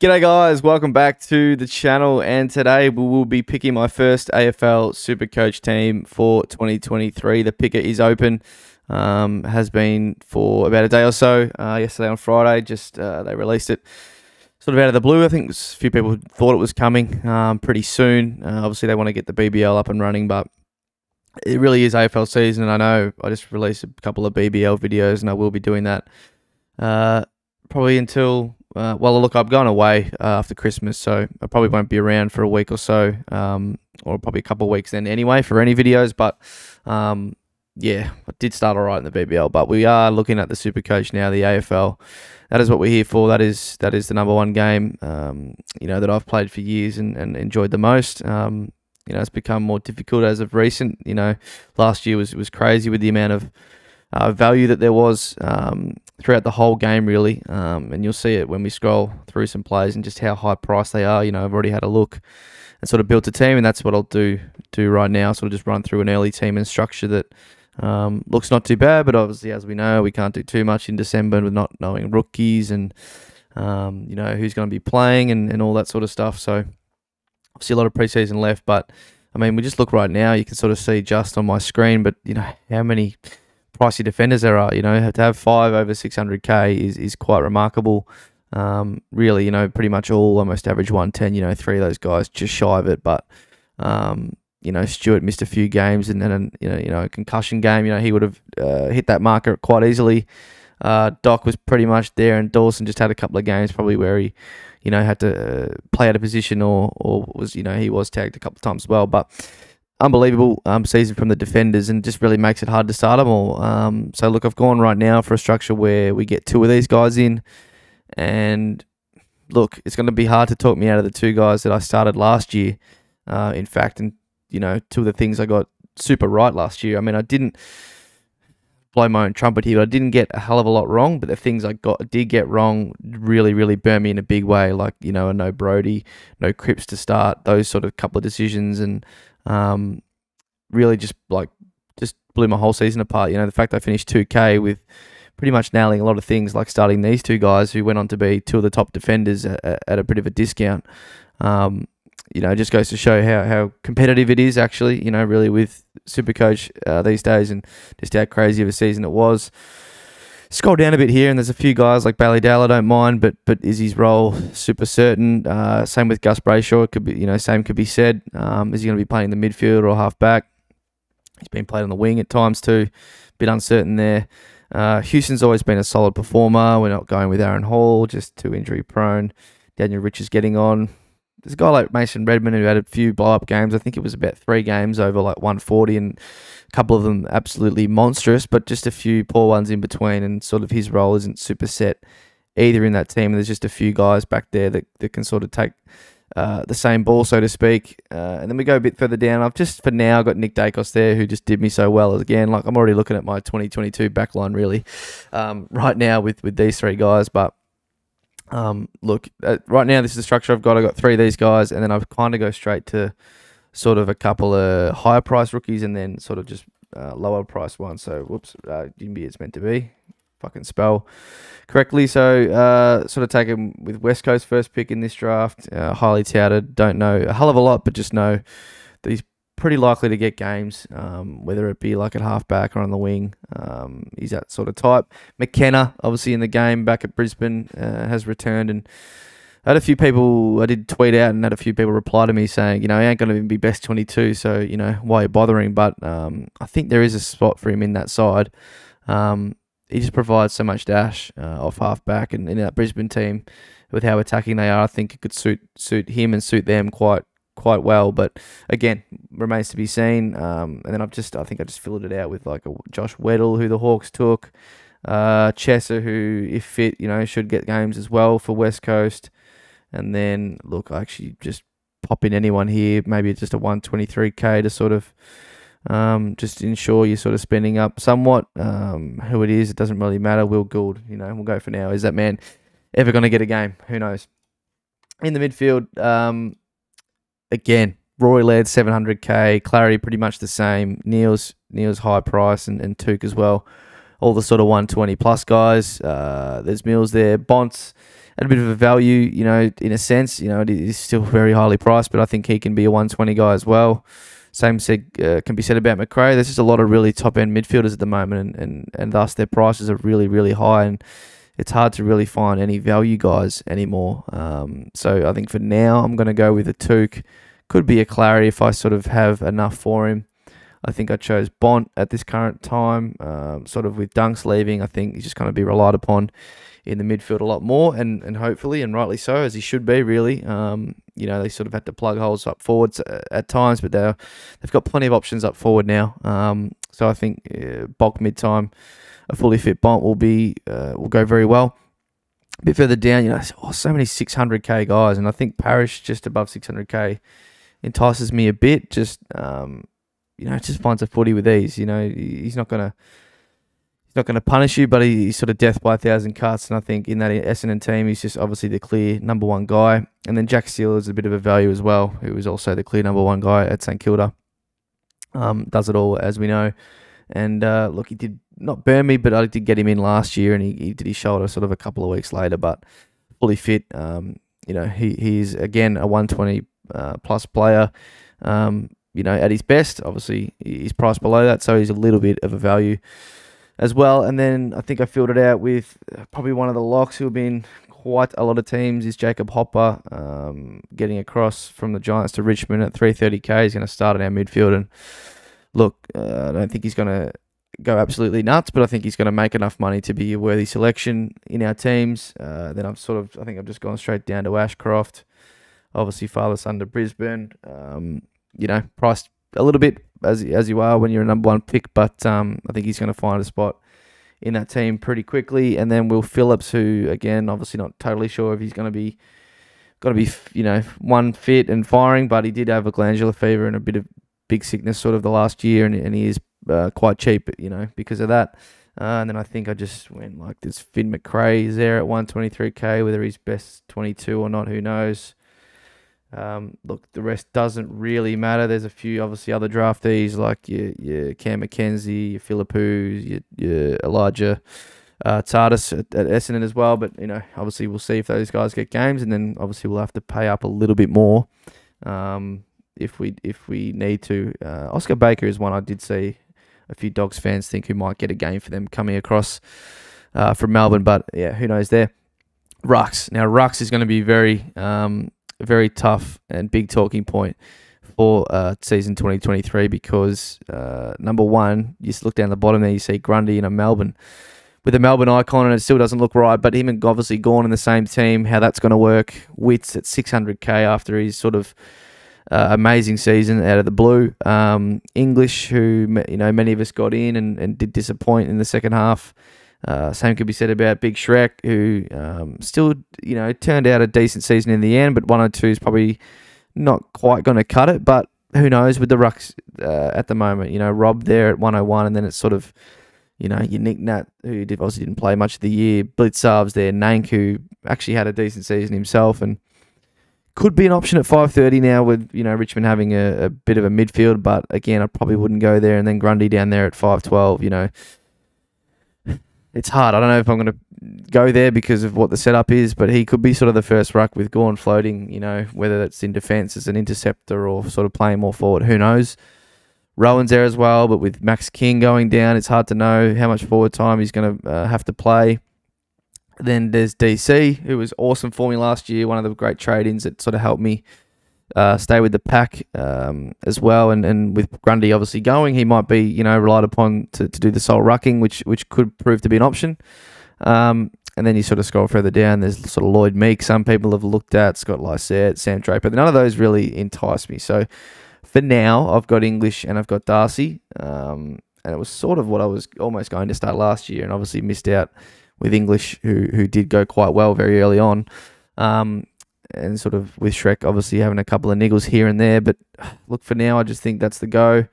G'day guys, welcome back to the channel and today we will be picking my first AFL Super Coach team for 2023. The picker is open, um, has been for about a day or so. Uh, yesterday on Friday, just uh, they released it sort of out of the blue. I think a few people thought it was coming um, pretty soon. Uh, obviously they want to get the BBL up and running, but it really is AFL season and I know I just released a couple of BBL videos and I will be doing that uh, probably until uh, well, look, I'm going away uh, after Christmas, so I probably won't be around for a week or so, um, or probably a couple of weeks then anyway for any videos. But um, yeah, I did start all right in the BBL, but we are looking at the Super Coach now, the AFL. That is what we're here for. That is that is the number one game, um, you know, that I've played for years and, and enjoyed the most. Um, you know, it's become more difficult as of recent. You know, last year was was crazy with the amount of uh, value that there was um, throughout the whole game, really. Um, and you'll see it when we scroll through some plays and just how high priced they are. You know, I've already had a look and sort of built a team, and that's what I'll do do right now. Sort of just run through an early team and structure that um, looks not too bad, but obviously, as we know, we can't do too much in December with not knowing rookies and um, you know who's going to be playing and, and all that sort of stuff. So obviously, a lot of preseason left, but I mean, we just look right now. You can sort of see just on my screen, but you know how many pricey defenders there are. You know, to have five over 600k is, is quite remarkable. Um, really, you know, pretty much all almost average 110. You know, three of those guys just shy of it, but um, you know, Stewart missed a few games, and then you know, you know, a concussion game. You know, he would have uh, hit that marker quite easily. Uh, Doc was pretty much there, and Dawson just had a couple of games probably where he, you know, had to uh, play out of position or or was you know he was tagged a couple of times as well, but unbelievable um, season from the defenders and just really makes it hard to start them all. Um, so, look, I've gone right now for a structure where we get two of these guys in. And look, it's going to be hard to talk me out of the two guys that I started last year. Uh, in fact, and, you know, two of the things I got super right last year. I mean, I didn't blow my own trumpet here, but I didn't get a hell of a lot wrong. But the things I got did get wrong really, really burned me in a big way. Like you know, a no Brody, no Cripps to start, those sort of couple of decisions, and um, really just like just blew my whole season apart. You know, the fact I finished 2K with pretty much nailing a lot of things, like starting these two guys who went on to be two of the top defenders at, at a bit of a discount. Um, you know, just goes to show how, how competitive it is actually, you know, really with Supercoach uh, these days and just how crazy of a season it was. Scroll down a bit here, and there's a few guys like Bailey Dale I don't mind, but but is his role super certain? Uh, same with Gus Brayshaw. It could be you know same could be said. Um, is he going to be playing in the midfield or half back? He's been played on the wing at times too. Bit uncertain there. Uh, Houston's always been a solid performer. We're not going with Aaron Hall, just too injury prone. Daniel Rich is getting on there's a guy like Mason Redman who had a few blow up games. I think it was about three games over like 140, and a couple of them absolutely monstrous, but just a few poor ones in between. And sort of his role isn't super set either in that team. And there's just a few guys back there that, that can sort of take uh, the same ball, so to speak. Uh, and then we go a bit further down. I've just for now got Nick Daicos there, who just did me so well. Again, like I'm already looking at my 2022 backline really um, right now with with these three guys, but um, look, uh, right now this is the structure I've got. I've got three of these guys, and then I've kind of go straight to sort of a couple of higher price rookies, and then sort of just uh, lower price ones. So, whoops, uh, didn't be it's meant to be. Fucking spell correctly. So, uh, sort of taken with West Coast first pick in this draft. Uh, highly touted. Don't know a hell of a lot, but just know he's pretty likely to get games, um, whether it be like at halfback or on the wing. Um, he's that sort of type. McKenna, obviously in the game back at Brisbane, uh, has returned and. I had a few people, I did tweet out and had a few people reply to me saying, you know, he ain't going to be best 22, so, you know, why are you bothering? But um, I think there is a spot for him in that side. Um, he just provides so much dash uh, off halfback and in that Brisbane team with how attacking they are, I think it could suit suit him and suit them quite quite well. But again, remains to be seen. Um, and then I've just, I think I just filled it out with like a Josh Weddle, who the Hawks took, uh, Chesser, who if fit, you know, should get games as well for West Coast. And then look, I actually just pop in anyone here, maybe just a 123k to sort of. Um, just ensure you're sort of spending up somewhat. Um, who it is, it doesn't really matter. Will Gould, you know, we'll go for now. Is that man ever going to get a game? Who knows? In the midfield, um, again, Rory Laird 700k, Clarry pretty much the same. Neale's Neale's high price and, and Touk as well. All the sort of 120 plus guys. Uh, there's Mills there. Bonts at a bit of a value, you know, in a sense. You know, it is still very highly priced, but I think he can be a 120 guy as well. Same said, uh, can be said about Macrae. There's just a lot of really top end midfielders at the moment, and, and, and thus their prices are really, really high. And it's hard to really find any value guys anymore. Um, so I think for now, I'm going to go with a Touk. Could be a Clarry if I sort of have enough for him. I think I chose Bont at this current time, um, sort of with Dunks leaving. I think he's just going to be relied upon in the midfield a lot more, and, and hopefully, and rightly so, as he should be, really. Um, you know, they sort of had to plug holes up forwards uh, at times, but they've got plenty of options up forward now. Um, so I think uh, Bulk mid time, a fully fit Bont will be uh, will go very well. A bit further down, you know, oh, so many 600k guys, and I think Parish just above 600k entices me a bit. Just um, you know, just finds a footy with ease. You know, he's not gonna he's not gonna punish you, but he's sort of death by a thousand cuts. And I think in that Essendon team, he's just obviously the clear number one guy. And then Jack Steele is a bit of a value as well, who was also the clear number one guy at St Kilda. Um, does it all as we know. And uh, look, he did not burn me, but I did get him in last year, and he, he did his shoulder sort of a couple of weeks later, but fully fit. Um, you know, he he's again a 120 uh, plus player. Um, you know, at his best. Obviously, he's priced below that, so he's a little bit of a value as well. And then I think I filled it out with uh, probably one of the locks who have been quite a lot of teams is Jacob Hopper um, getting across from the Giants to Richmond at 330k. He's going to start in our midfield. And look, uh, I don't think he's going to go absolutely nuts, but I think he's going to make enough money to be a worthy selection in our teams. Uh, then I've sort of, I think I've just gone straight down to Ashcroft. Obviously, son to Brisbane. Um, you know, priced a little bit as as you are when you're a number one pick, but um, I think he's going to find a spot in that team pretty quickly. And then Will Phillips, who again, obviously not totally sure if he's going to be going to be you know one fit and firing, but he did have a glandular fever and a bit of big sickness sort of the last year, and, and he is uh, quite cheap, you know, because of that. Uh, and then I think I just went like this. Finn Macrae is there at 123k, whether he's best 22 or not, who knows. Um, look, the rest doesn't really matter. There's a few obviously other draftees like your, your Cam Mackenzie, your Phillipou, your, your Elijah uh, Tsatas at, at Essendon as well. But you know, obviously we'll see if those guys get games, and then obviously we'll have to pay up a little bit more um, if we if we need to. Uh, Oscar Baker is one I did see a few Dogs fans think who might get a game for them coming across uh, from Melbourne, but yeah, who knows there. Rucks. Now, Rucks is going to be very um, very tough and big talking point for uh, season 2023 because uh, number one, you just look down the bottom there, you see Grundy in a Melbourne with a Melbourne icon, and it still doesn't look right. But him and obviously Gawn in the same team, how that's going to work. Witts at 600k after he's sort of uh, amazing season out of the blue. Um, English, who you know many of us got in and, and did disappoint in the second half. Uh, same could be said about Big Shrek, who um, still, you know, turned out a decent season in the end, but 1-2 is probably not quite going to cut it. But who knows with the Rucks uh, at the moment? You know, Rob there at 101, and then it's sort of, you know, your Nick Nat, who obviously didn't play much of the year. Blicavs there, Nank, who actually had a decent season himself, and could be an option at 5.30 now with, you know, Richmond having a, a bit of a midfield. But again, I probably wouldn't go there. And then Grundy down there at 5.12, you know it's hard. I don't know if I'm going to go there because of what the setup is, but he could be sort of the first ruck with Gawn floating, you know, whether that's in defence as an interceptor or sort of playing more forward. Who knows? Rowan's there as well, but with Max King going down, it's hard to know how much forward time he's going to uh, have to play. Then there's DC, who was awesome for me last year, one of the great trade ins that sort of helped me uh, stay with the pack um, as well. And, and with Grundy obviously going, he might be you know relied upon to, to do the sole rucking, which which could prove to be an option. Um, and then you sort of scroll further down. There's sort of Lloyd Meek. Some people have looked at Scott Lycett, Sam Draper. None of those really entice me. So for now, I've got English and I've got Darcy. Um, and it was sort of what I was almost going to start last year, and obviously missed out with English, who who did go quite well very early on. Um, and sort of with Shrek obviously having a couple of niggles here and there. But look, for now, I just think that's the go.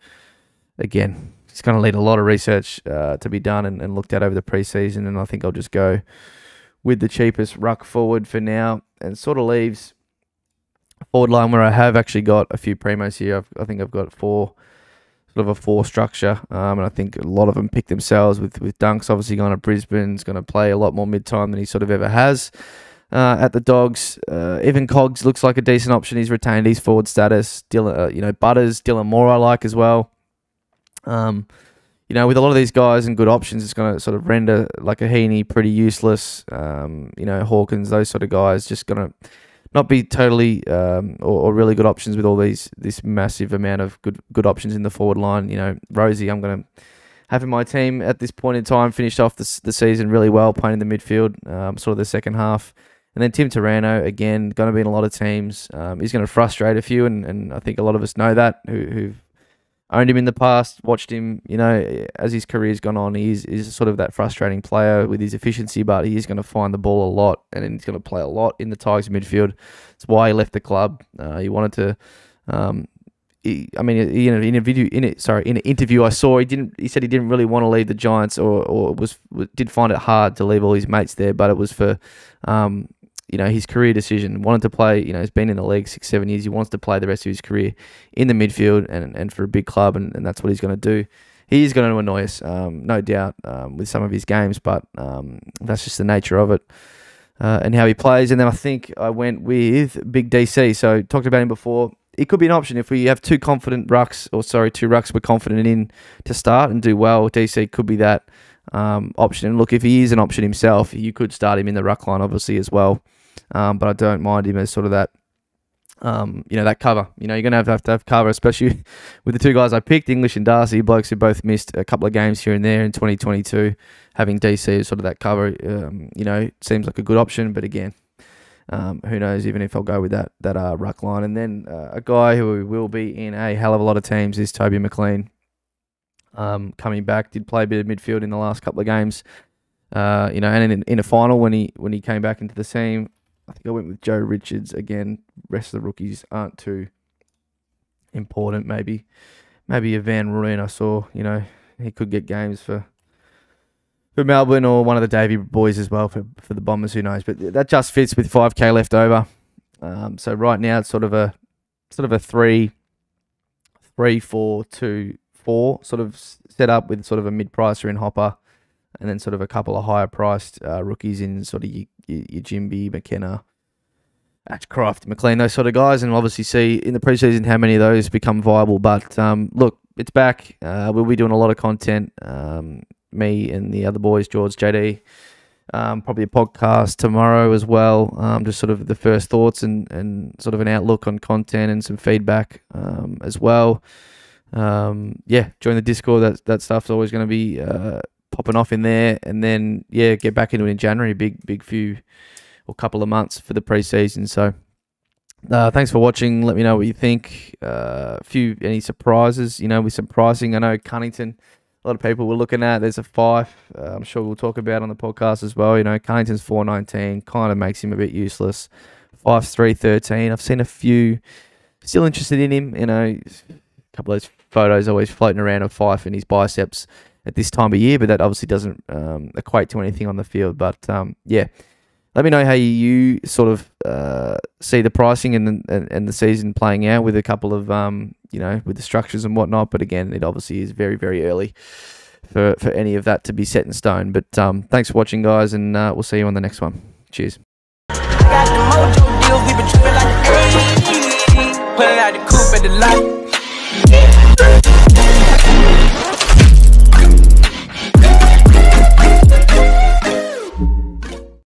Again, it's going to need a lot of research uh, to be done and, and looked at over the preseason, and I think I'll just go with the cheapest ruck forward for now, and sort of leaves forward line where I have actually got a few primos here. I've, i think I've got four, sort of a four structure, um, and I think a lot of them pick themselves with with Dunks obviously going to Brisbane. He's going to play a lot more mid time than he sort of ever has. uh, at the Dogs. Uh, Cogs looks like a decent option. He's retained his forward status. Dylan, uh, you know, Butters, Dylan Moore, I like as well. Um, you know, with a lot of these guys and good options, it's going to sort of render like a Heaney pretty useless. Um, you know, Hawkins, those sort of guys, just going to not be totally um, or, or, really good options with all these this massive amount of good good options in the forward line. You know, Rosie, I'm going to have in my team at this point in time finished off the, the season really well, playing in the midfield, um, sort of the second half. And then Tim Taranto, again, going to be in a lot of teams. Um, he's going to frustrate a few, and, and I think a lot of us know that who, who've owned him in the past, watched him, you know, as his career's gone on, he's, he's sort of that frustrating player with his efficiency, but he is going to find the ball a lot and he's going to play a lot in the Tigers midfield. That's why he left the club. Uh, he wanted to, um, I mean, you know, in a video, in it, sorry, in an interview I saw, he didn't. He said he didn't really want to leave the Giants, or, or was did find it hard to leave all his mates there, but it was for, um, you know, his career decision. Wanted to play, you know, he's been in the league six, seven years. He wants to play the rest of his career in the midfield and, and for a big club, and, and that's what he's going to do. He is going to annoy us, um, no doubt, um, with some of his games, but um, that's just the nature of it. Uh, and how he plays. And then I think I went with Big DC. So talked about him before. It could be an option if we have two confident rucks, or sorry, two rucks we're confident in to start and do well. DC could be that um, option. And look, if he is an option himself, you could start him in the ruck line, obviously as well. Um, but I don't mind him as sort of that, um, you know, that cover. You know, you're have to have, to have cover, especially with the two guys I picked, English and Darcy, blokes who both missed a couple of games here and there in 2022. Having DC as sort of that cover, um, you know, seems like a good option. But again, um, who knows? Even if I'll go with that that uh, ruck line, and then uh, a guy who will be in a hell of a lot of teams is Toby McLean. Um, coming back, did play a bit of midfield in the last couple of games. Uh, you know, and in, in a final when he when he came back into the team, I think I went with Joe Richards again. Rest of the rookies aren't too important. Maybe, maybe a Van Rooyen. I saw. You know, he could get games for for Melbourne or one of the Davey boys as well for for the Bombers. Who knows? But that just fits with five k left over. Um, so right now it's sort of a sort of a three, three, four, two, four sort of set up with sort of a mid pricer in Hopper and then sort of a couple of higher priced uh, rookies in sort of your, your, Ginbey, McKenna, Ashcroft, McLean, those sort of guys, and obviously see in the preseason how many of those become viable. But um, look, it's back. Uh, we'll be doing a lot of content. Um, me and the other boys, George, JD, um, probably a podcast tomorrow as well. Um, just sort of the first thoughts and, and sort of an outlook on content and some feedback um, as well. Um, yeah, join the Discord. That that stuff's always going to be uh, popping off in there, and then yeah, get back into it in January. Big big few or couple of months for the preseason. So. Uh, thanks for watching. Let me know what you think. A uh, few any surprises, you know, with some pricing. I know Cunnington, a lot of people were looking at. There's a Fyfe. Uh, I'm sure we'll talk about on the podcast as well. You know, Cunnington's 419 kind of makes him a bit useless. Five three thirteen. I've seen a few still interested in him. You know, a couple of those photos always floating around of Fyfe and his biceps at this time of year, but that obviously doesn't um, equate to anything on the field. But um, yeah, let me know how you sort of uh, see the pricing and and, and, the season playing out with a couple of um, you know with the structures and whatnot. But again, it obviously is very very early for for any of that to be set in stone. But um, thanks for watching, guys, and uh, we'll see you on the next one. Cheers. Out the coupe at the.